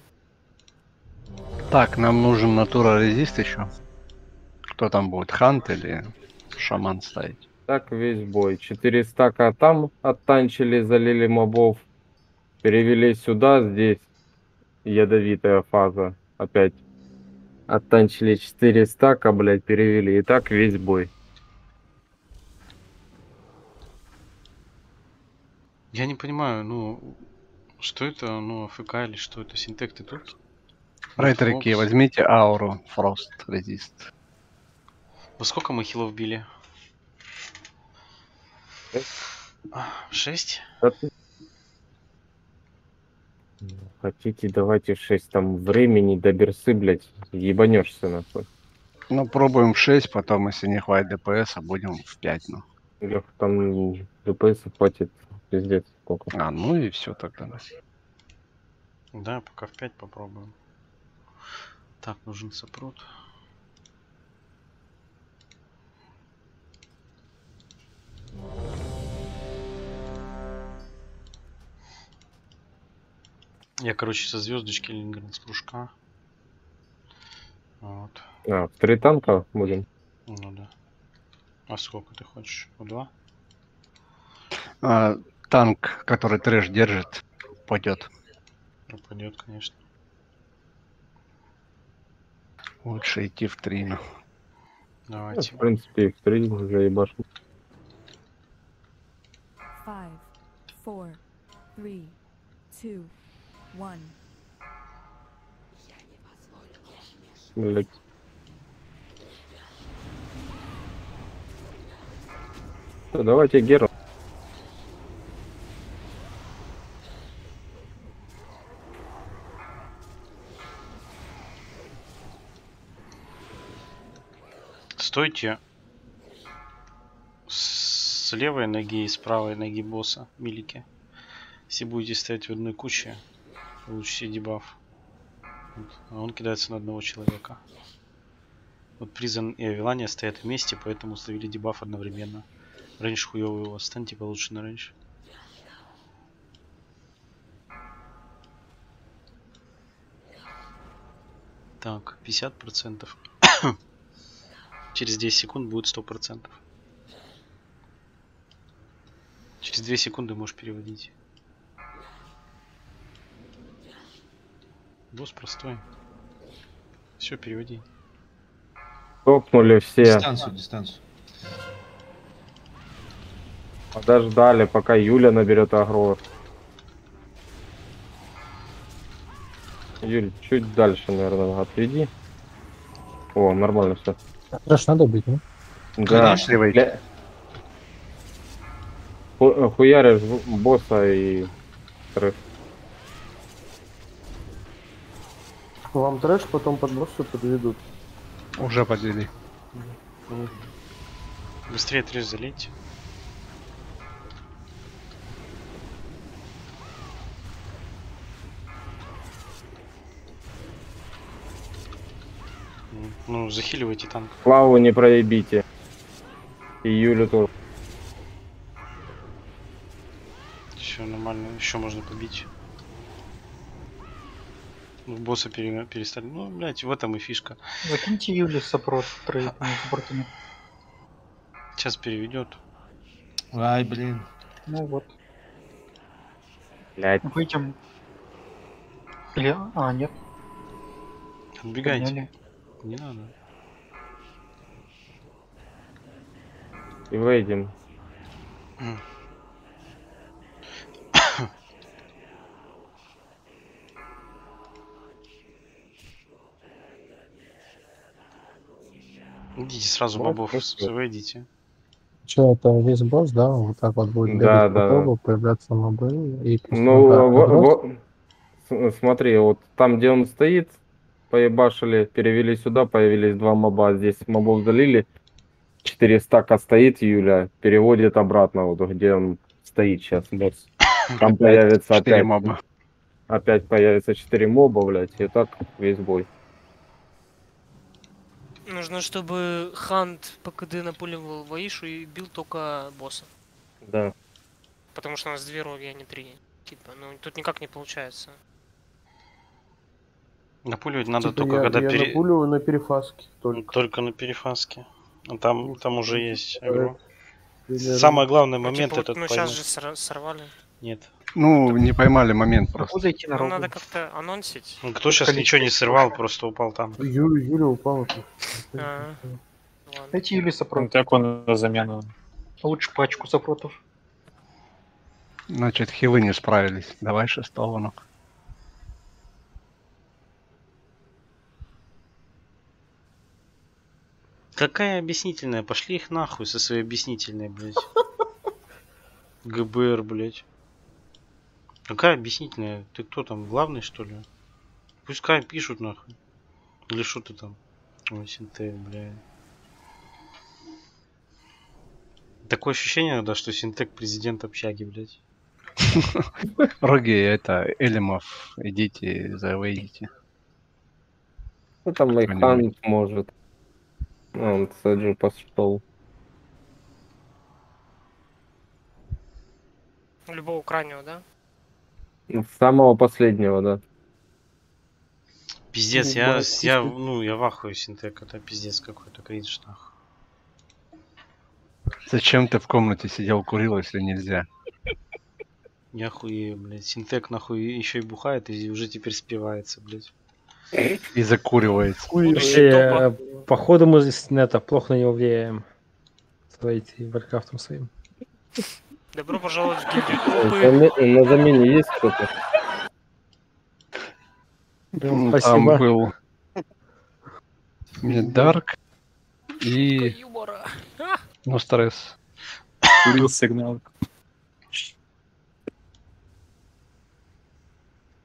Так, нам нужен натура резист еще. Кто там будет, хант или шаман ставить? Так весь бой. 4 стака там оттанчили, залили мобов. Перевели сюда, здесь ядовитая фаза. Опять оттанчили 4 стака, блядь, перевели. И так весь бой. Я не понимаю, ну, что это, ну, АФК или что это, синтек ты тут? Рейтерики, Фокус. возьмите ауру, фрост, резист. Во сколько мы хилов били? Шесть. Шесть? Хотите, давайте в 6 там времени до берсы, блядь, ебанешься нахуй. Ну, пробуем в 6, потом, если не хватит ДПС, будем в 5, ну. Лех, там ДПС хватит, пиздец, сколько. А, ну и все тогда. да. Да, пока в 5 попробуем. Так, нужен сопрут. Я, короче, со звездочки Ленинград с кружка. Вот. А, в три танка будем? Ну да. А сколько ты хочешь? У два? А, танк, который трэш держит, пойдет. Пропадет, конечно. Лучше идти в 3, ну. Ну, Давайте. в принципе, их три уже ебашим. Five, four, three, two, Ну, давайте Геру. Стойте с левой ноги и с правой ноги босса, милики. Если будете стоять в одной куче, получите дебаф. А он кидается на одного человека. Вот Призан и Авилания стоят вместе, поэтому словили дебаф одновременно. Рейндж хуёвый вас, станьте получше на рейндж. Так, 50%. [coughs] Через 10 секунд будет 100%. Через 2 секунды можешь переводить. Босс простой. Все, переводи. Топнули все. Дистанцию, дистанцию. Подождали, пока Юля наберет агро. Юль, чуть дальше, наверное, отведи. О, нормально все. Трэш надо убить, ну? Да, для- Ху- Хуяришь босса и трэш. Вам трэш потом подбросы подведут. Уже подвели. Быстрее трешь залейте. Ну, захиливайте танк. Славу не проебите. И Юлю тоже. Все нормально, еще можно побить. Ну, босса пере- перестали. Ну, блять, в этом и фишка. Закиньте Юли сопрот, трейд, сопротами. [laughs] Сейчас переведет. Ай, блин. Ну вот. Блять. Выйдем. Или... А, нет. Отбегайте. Подняли. Не надо. И выйдем. Идите сразу Вот, мобов выйдите. Что, это весь босс, да? Вот так вот будет Да, бегать да. по кругу, появляться мобы и Ну, во- во- смотри, вот там, где он стоит, поебашили, перевели сюда, появились два моба. Здесь мобов залили. 4 стака стоит Юля, переводит обратно, вот где он стоит сейчас, босс. [laughs] Там появится Четыре опять, моба. опять появится 4 моба, блядь, и так весь бой. Нужно, чтобы Хант по КД напуливал Ваишу и бил только босса. Да. Потому что у нас две роги, а не три. Типа, ну тут никак не получается. Напуливать надо Типа только я, когда я пере- напуливаю на перефаске только. Только на перефаске. А Там, там уже есть э, агро. примерно. Самый главный Ну, момент типа, этот вот, ну сейчас же сор- сорвали. Нет. Ну, не поймали момент просто. Могу зайти на Ну надо как-то анонсить. Ну, Кто сейчас ничего не срывал, просто упал там. Юля, Юля упала. А. Дайте Юли сопрот. Так он на замену. Лучше пачку сопротов. Значит, хилы не справились. Давай шестого, ну. Какая объяснительная? Пошли их нахуй со своей объяснительной, блядь. [laughs] ГБР, блядь. Какая объяснительная? Ты кто там, главный что ли? Пускай пишут нахуй. Или что ты там? Ой, Синтек, блядь. Такое ощущение, да, что Синтек президент общаги, блядь. Роги, это, Элемов, идите, завейдите. Ну там и Кто-нибудь. Хант может. А, он, кстати, пошел. Любого крайнего, да? Самого последнего, да. Пиздец, Ну, я, я, ну, я в ахуе Синтек, это пиздец какой-то кринж, нахуй. Зачем ты в комнате сидел, курил, если нельзя? Я хуею, блядь. Синтек нахуй еще и бухает и уже теперь спивается, блядь. И закуривается. Топа. Походу мы здесь на это плохо на него влияем. Своим варкрафтом своим. Добро пожаловать в гильдию заме- на замене есть кто-то? Спасибо. Там был Медарк и Юмора. ну стресс. Курил сигнал.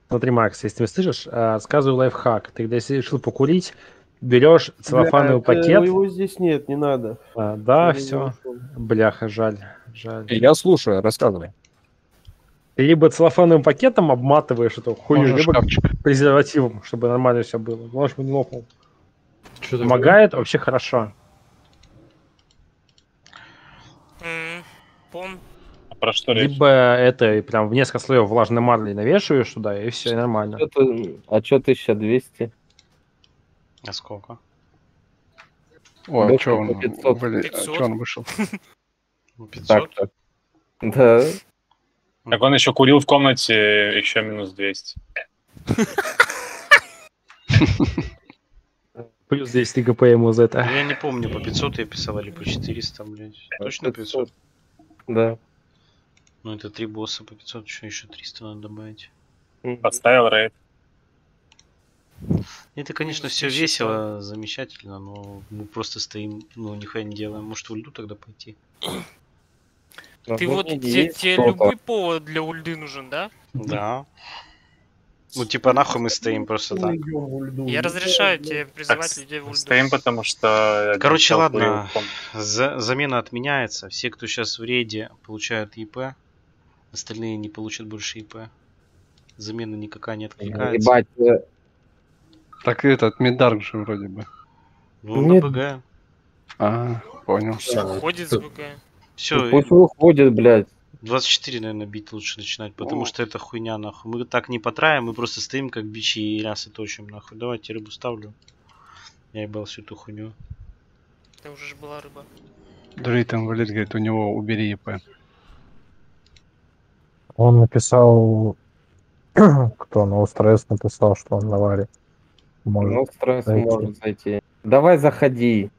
Смотри, Макс, если ты слышишь, а, рассказываю лайфхак. Ты когда если решил покурить, берешь целлофановый Бля, это пакет. Его здесь нет, не надо. А, да, Я все. Бляха, жаль. Жаль. Я слушаю, рассказывай. Ты либо целлофановым пакетом обматываешь эту хуйню, либо шкафчик. презервативом, чтобы нормально все было. Чтобы не лопнул. Помогает вообще хорошо. Пон. Про что Либо это и прям в несколько слоев влажной марли навешиваешь туда, и все, нормально. Чё-то- А что 1200? А сколько? Ой, а чё он, по 500. выли- а 500. чё он вышел? [laughs] Ну, 500? Так, так. Да. Так он еще курил в комнате еще минус 200. Плюс 200 ГП ему за это. Ну, Я не помню, по 500 я писал или по 400, блядь. Точно 500? Да. Ну это три босса по 500, еще, еще 300 надо добавить. Подставил рейд. Это, конечно, все весело, замечательно, но мы просто стоим, ну, нихуя не делаем. Может, в ульду тогда пойти? Ты вот тебе кто-то. любой повод для ульды нужен, да? Да. Ну, типа, нахуй мы стоим просто так. Я разрешаю тебе призывать Так, людей в ульду. Стоим, потому что... Короче, ладно. За- замена отменяется. Все, кто сейчас в рейде, получают ИП. Остальные не получат больше ИП. Замена никакая не откликается. Ебать, э, Так этот Медарк же вроде бы. Ну, Нет. на БГ. А, понял. Ходит с БГ. Все, пусть выходит, блядь. 24, наверное, бить лучше начинать, потому что это хуйня, нахуй. Мы так не потраем, мы просто стоим как бичи и лясы точим, нахуй. Давайте рыбу ставлю. Я ебал всю эту хуйню. Это уже ж была рыба. Друид инвалид говорит, у него убери ИП. Он написал, [clears throat] кто на стресс написал, что он на варе. Ну, стресс зайти. может зайти. Давай заходи.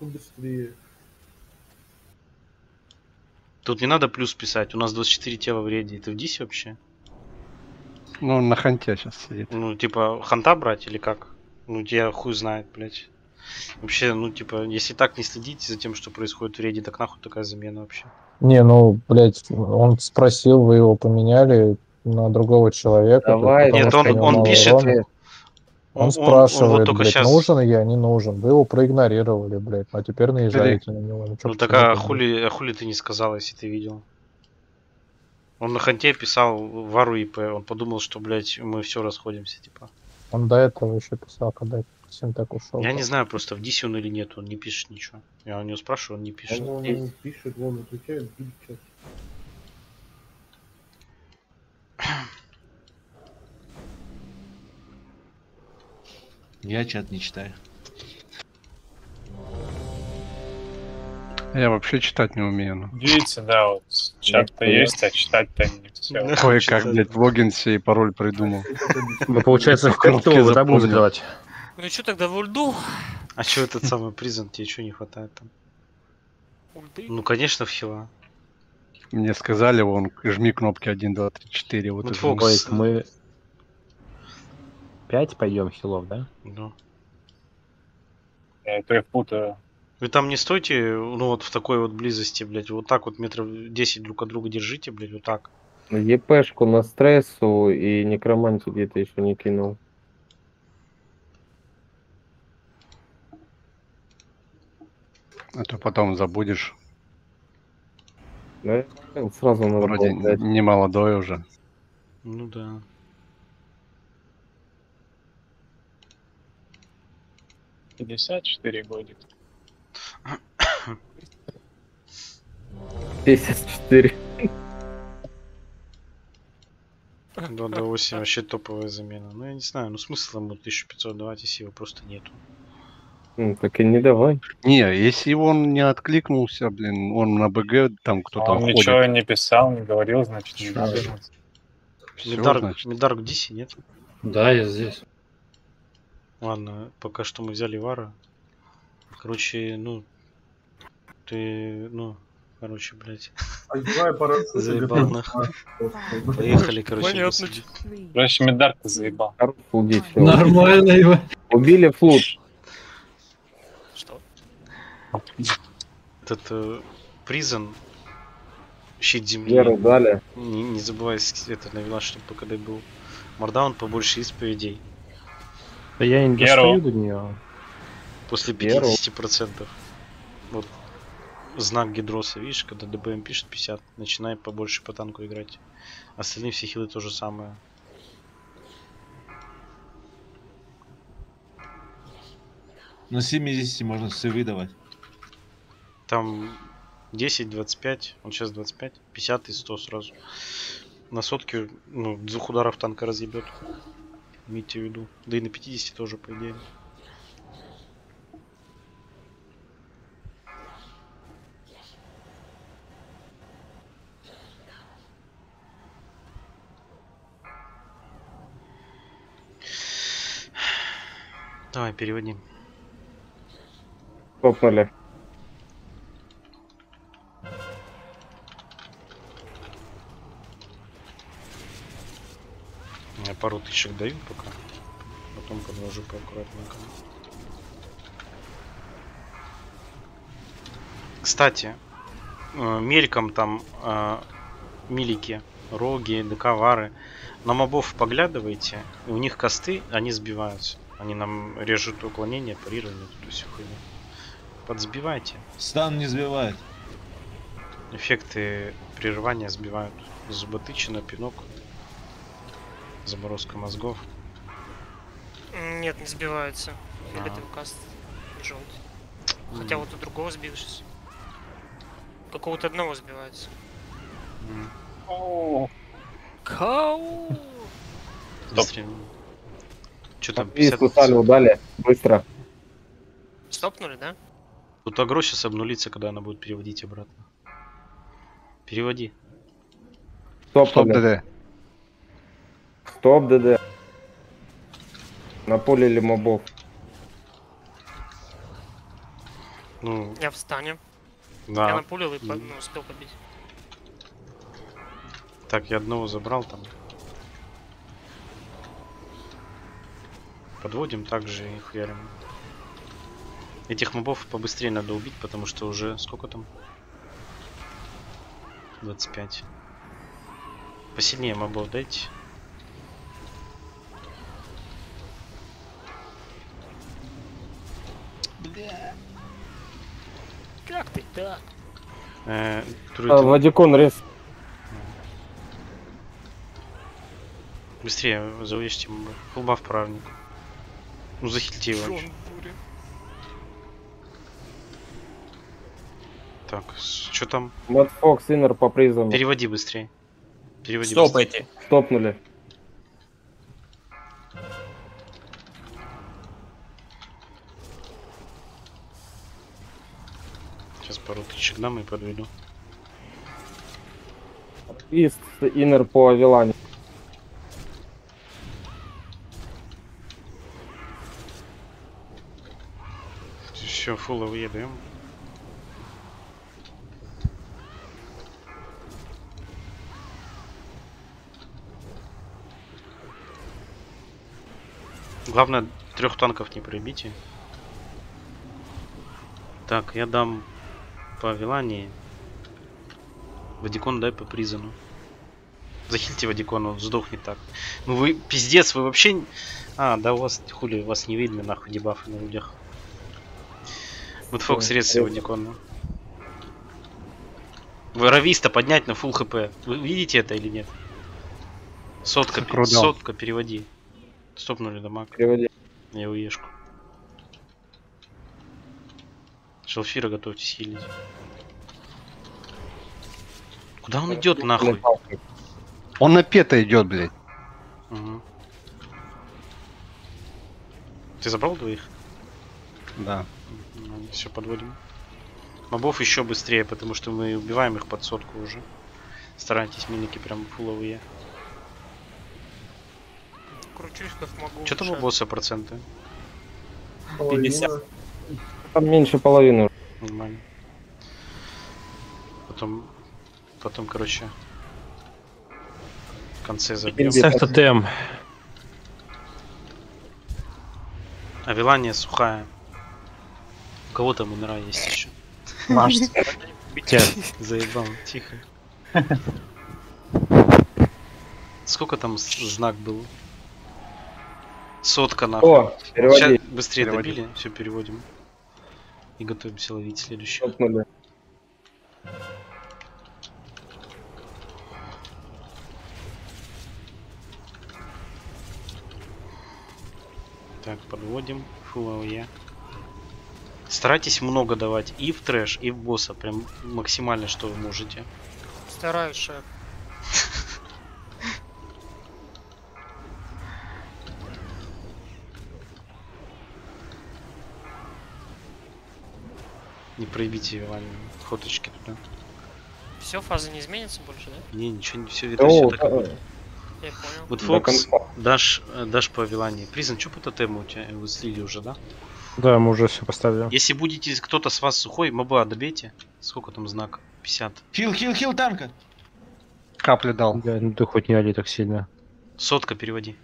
Быстрее. Тут не надо плюс писать, у нас 24 тела в рейде. Ты в дисе вообще? Ну, он на ханте сейчас сидит. Ну, типа, ханта брать или как? Ну, тебя хуй знает, блядь. Вообще, ну, типа, если так не следить за тем, что происходит в рейде, так нахуй такая замена вообще. Не, ну, блядь, он спросил, вы его поменяли на другого человека. Давай, Нет, он- он пишет- урона. Он- Он, он- он спрашивает, вот только блядь, щас- нужен я, не нужен. Вы его проигнорировали, блядь, а теперь наезжаете на него. Ну, Ну так а не хули, а хули ты не сказал, если ты видел? Он на ханте писал вару ИП, он подумал, что, блядь, мы все расходимся, типа. Он до этого еще писал, когда Синтек ушел. Я не знаю просто, в Дисе он или нет, он не пишет ничего. Я у него спрашиваю, он не пишет. Он, он пишет, вон отвечает, Я чат не читаю. Я вообще читать не умею. ну. Видите, да, вот чат-то есть, а читать-то не все. Кое-как, блядь, логин себе и пароль придумал. Ну, получается, в пятую вы запомнил. делать. Ну и что тогда в ульду? А чё этот самый призан, тебе чего не хватает там? Ульды? Ну, конечно, в хила. Мне сказали, вон, жми кнопки 1, 2, 3, 4. Вот Вот и Фокс. жму. Ой, мы 5 пойдем хилов, да? Ну. Я то их путаю. Вы там не стойте, ну вот в такой вот близости, блядь, вот так вот метров 10 друг от друга держите, блядь, вот так. ЕПшку на стрессу и некромантию где-то еще не кинул. А то потом забудешь. Да? Сразу надо Вроде не молодой уже. Ну да. Пятьдесят четыре годик. 54. Да, да, 8 вообще топовая замена. Ну, я не знаю, ну смысла ему 1500 давать, если его просто нету. Ну, так и не давай. Не, если он не откликнулся, блин, он на БГ там кто-то Он ходит. ничего не писал, не говорил, значит, не Чё? должен. Всё, Мидарк, значит. Мидарк в Дисе, нет? Да, я здесь. Ладно, пока что мы взяли Вара. Короче, ну... Ты, ну... Короче, блядь. А давай пора Заебал нахуй. Поехали, короче. Понятно. Короче, Медарк ты заебал. Нормально его. Убили флут. Что? Этот э, Призон, щит земли. Веру дали. Не, не забывай это навела, чтобы когда был. Мардаун побольше исповедей. Да я не достаю до нее. После Веру. 50%. Вот знак гидроса, видишь, когда ДБМ пишет 50, начинай побольше по танку играть. Остальные все хилы то же самое. На 70 можно все выдавать. Там 10, 25, он сейчас 25, 50 и 100 сразу. На сотке, ну, двух ударов танка разъебет. Имейте в виду. Да и на 50 тоже, по идее. Давай, переводи. Топнули. Я пару тысячек даю пока. Потом подложу поаккуратненько. Кстати, э, мельком там э, милики, роги, ДК-вары. На мобов поглядывайте, и у них косты, они сбиваются. Они нам режут уклонение, парирование, тут всю хуйню. Подсбивайте. Стан не сбивает. Эффекты прерывания сбивают. Зуботычина, пинок. Заморозка мозгов. Нет, не сбивается. А. Или ты каст желтый. Хотя вот у другого сейчас. Какого-то одного сбивается. М, Кау! Быстрее. Что там, И 50? сусалю дали. Быстро. Стопнули, да? Тут агро сейчас обнулится, когда она будет переводить обратно. Переводи. Стоп, Стопнули. ДД. Стоп, ДД. На поле или мобов. Ну, Я встанем. Я да. напулил и по- ну, успел побить. Так, я одного забрал там. Подводим также и хуярим. Этих мобов побыстрее надо убить, потому что уже сколько там? 25. Посильнее мобов дайте. Как ты так? Э, А, Вадикон рез. быстрее заувешьте мобы. Фулбаф правник. Ну захильте его. Так, что там? Мэтт Фокс, Иннер по призам. Переводи быстрее. Переводи Стопайте. Стопнули. Пару тысяч дам и подведу. Ист, Иннер по Авилане. Все, фулла уедаем. Главное, трех танков не пробите. Так, я дам по Вилании. Вадикон дай по призану. Захильте Вадикон, он сдохнет так. Ну вы пиздец, вы вообще... А, да у вас, хули, вас не видно, нахуй, дебафы на людях. Вот Фокс рез его ой. Дикон. Воровиста поднять на фул хп. Вы видите это или нет? Сотка, сотка, переводи. Стопнули дамаг. Переводи. Я уешку. Шелфира готовьтесь хилить. Куда он идет нахуй? Он на пета идет, блядь. Мгм. Ты забрал двоих? Да. Все, подводим. Мобов еще быстрее, потому что мы убиваем их под сотку уже. Старайтесь, миники прям фуловые. Кручусь как могу. Что там у босса проценты? 50. Там меньше половины. Нормально. Потом, потом, короче, в конце забьем. Ставь тотем. А Вилания сухая. У кого там умира есть еще? Ваш. Заебал, тихо. Сколько там знак был? Сотка нахуй. О, переводи. Ща быстрее Переводи. добили, все переводим. И готовимся ловить следующий. Стопнули. Так, подводим. Фул АОЕ. Старайтесь много давать и в трэш, и в босса. Прям максимально, что вы можете. Стараюсь, шеф. Не проебите Виланию. Фоточки туда. Все, фаза не изменится больше, да? Не, ничего не все видно, все так и да. будет. Я понял. Вот Фокс, конца. дашь, э, дашь по Вилании. Призан, что по тотему у тебя? Вы слили уже, да? Да, мы уже все поставили. Если будете кто-то с вас сухой, моба добейте. Сколько там знак? 50. Хил, хил, хил танка. Капли дал. Да, ну ты хоть не али так сильно. Сотка переводи.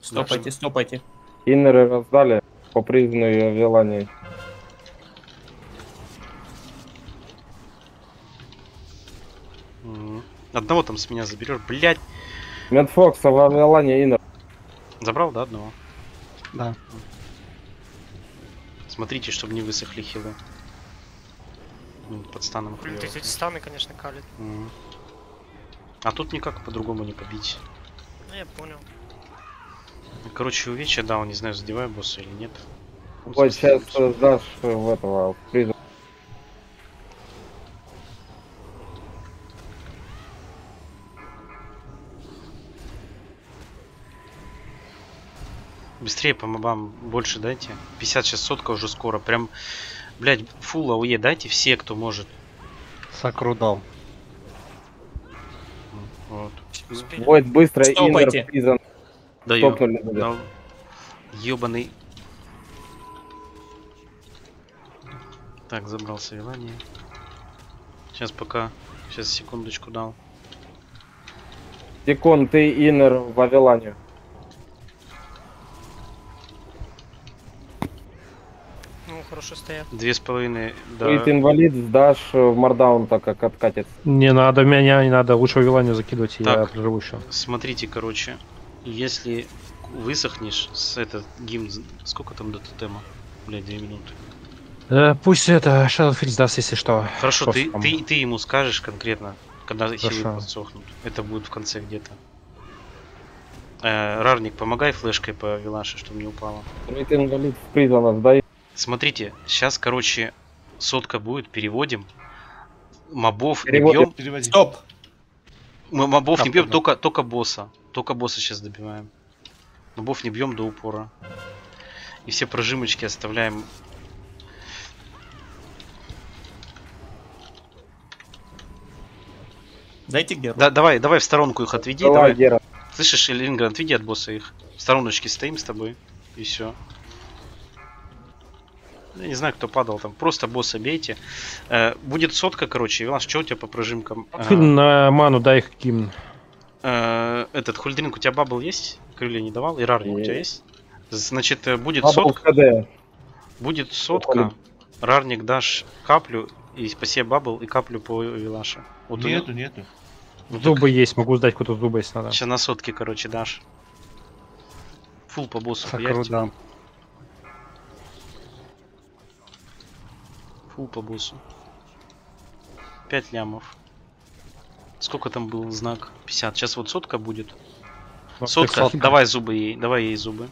Стопайте, стопайте. Иннеры раздали по признанию и Авилане. Мгм. Одного там с меня заберешь. Блять. Мэтт Фокс в Авилане Иннер. Забрал, да, одного? Да. Смотрите, чтобы не высохли хилы. Ну, Под станом Блин, эти станы, конечно, калит. Мгм. А тут никак по-другому не побить. Ну, я понял. Короче, увечья, да, он не знаю, задеваю босса или нет. Вот сейчас дашь в этого в призм. Быстрее по мобам больше дайте. 50 сейчас сотка уже скоро. Прям, блядь, фул АУЕ дайте все, кто может. Сакру дал. Вот. Войд быстро, Стопайте. Иннер. Даю. Стопнули. Дал. Ёбаный. Так, забрался Вилание. Сейчас пока. Сейчас секундочку дал. Дикон, ты Иннер в Авилане. Хорошо стоят. Две с половиной, да. Будет инвалид, сдашь э, в мардаун, так как откатится. Не надо меня, не надо. Лучше Виланию закидывать, я Так. проживу еще. Смотрите, короче, если высохнешь с этот гимн, сколько там до тотема? Блядь, две минуты. Э, пусть это Shadowfields даст, если что. Хорошо, ты, ты, ты ему скажешь конкретно, когда хилы Хорошо. подсохнут. Это будет в конце где-то. Э, Рарник, помогай флешкой по Вилаше, чтобы не упало. Будет инвалид в призана, сдай. Смотрите, сейчас, короче, сотка будет, переводим. Мобов не Переводим. бьем. Стоп! Мы мобов не А, бьем, только, только босса. Только босса сейчас добиваем. Мобов не бьем до упора. И все прожимочки оставляем. Дайте геру. Да, давай, давай в сторонку их отведи. Давай, Давай. Гера. Слышишь, Ленинград, отведи от босса их. В стороночке стоим с тобой. И все. Я не знаю, кто падал там. Просто босса бейте. Э, будет сотка, короче. Иван, что у тебя по прожимкам? Ты на ману дай их гимн. э, этот хульдринг у тебя бабл есть? Крылья не давал? И рарник у тебя есть? Значит, э, будет Бабл сотка. ХД. Будет сотка. Рарник дашь каплю. И спаси бабл и каплю по Вилаше. Вот у Нету, него- нету. Ну, так Зубы есть, могу сдать какую-то зубы, если надо. Сейчас на сотке, короче, дашь. Фул по боссу хуярьте. Фул по боссу. 5 лямов. Сколько там был знак? 50. Сейчас вот сотка будет. Вот Сотка, сотка. давай зубы ей, давай ей зубы.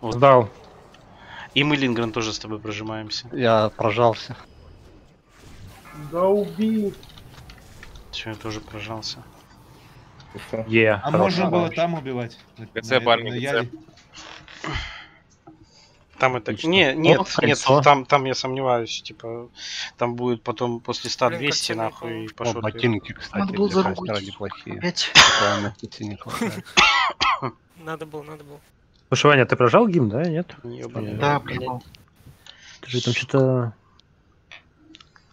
Вот. Сдал. И мы, Лингрен, тоже с тобой прожимаемся. Я прожался. Да убей. Все, я тоже прожался. Е. А можно было там убивать. На- ГЦ, парни, на ГЦ. Там это... Отлично. Не, нет, нет, кольцо. там, там я сомневаюсь, типа, там будет потом после 100 Блин, 200 кольцо нахуй и О, пошел. ботинки, кстати, Надо было. Опять. Хватает. [coughs] Надо было, надо было. Слушай, Ваня, ты прожал гимн, да? Нет? Да, Ты же там что-то...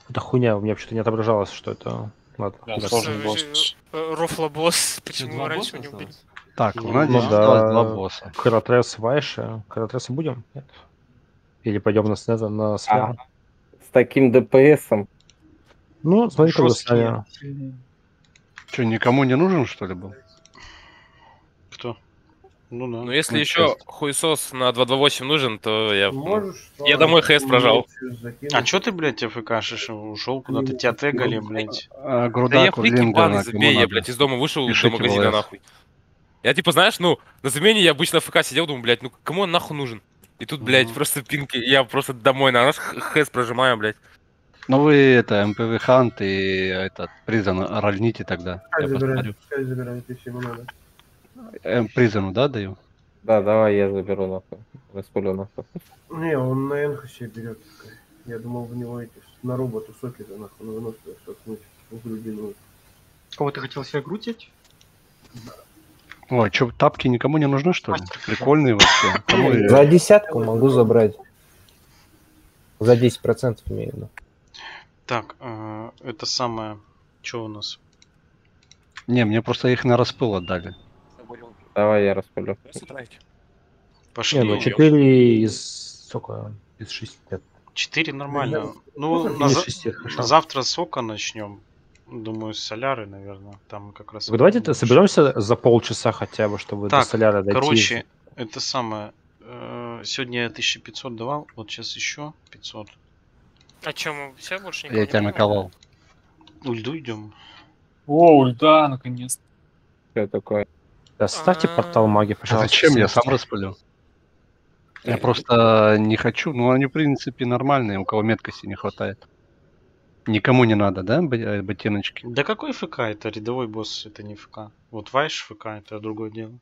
Это хуйня, у меня вообще-то не отображалось, что это... Ладно. Да, сложный Э, босс. э, Рофла босс. Всё, Почему раньше не убили? Так, у нас ну здесь да. осталось два босса. Каратрес, Вайша. Каратреса будем? Нет? Или пойдем на, снеза, на сферу? Ага. С таким DPS-ом. Ну, смотри, как. Саня. Что, никому не нужен, что ли, был? Кто? Ну да. Ну, если Ну, еще шесть. хуесос на 228 нужен, то я... Можешь? Я домой ХС прожал. А чё ты, блядь, АФКшишь? Ушел куда-то, тебя тегали, блядь. А, Да груда я Курлингера, ебаный, забей, я, блядь, из дома вышел до Пишите магазина, нахуй. Я типа, знаешь, ну, на замене я обычно в ФК сидел, думаю, блядь, ну кому он нахуй нужен? И тут, блядь, просто пинки, я просто домой на нас хэс прожимаю, блядь. Ну вы это, МПВ Хант и этот Призан рольните тогда. Пускай забирает, если ему надо. Эм, Призану, да, даю? Да, давай я заберу нахуй. Распулю нахуй. Не, он на Энхосе берет. Я думал, в него эти на роботу сокеты нахуй на выносливо шатнуть в грудину. Кого ты хотел себе грудить? Ой, что, тапки никому не нужны, что ли? Прикольные вообще. Кому За десятку могу забрать. За 10% имею в виду. Так, э, это самое... Что у нас? Не, мне просто их на распыл отдали. Давай я распылю. Пошли. Не, ну 4 из... Сколько? Из 6 нет. 4 нормально. Ну, Ну, из на за- завтра сока начнем. Думаю, с соляры, наверное. Там как раз... Вы давайте соберемся за полчаса хотя бы, чтобы Так, до соляра дойти. короче, это самое. э, Сегодня я 1500 давал, вот сейчас еще 500. А чё, мы все больше никого Я не тебя наковал. Ульду идем. О, ульта, наконец. Что такое? Да, ставьте А. портал маги, А пожалуйста. зачем? Я сам распылю. Я просто не хочу. Ну, они, в принципе, нормальные, у кого меткости не хватает. Никому не надо, да, э, ботиночки? Да какой ФК? Это рядовой босс, это не ФК. Вот Вайш ФК, это другое дело.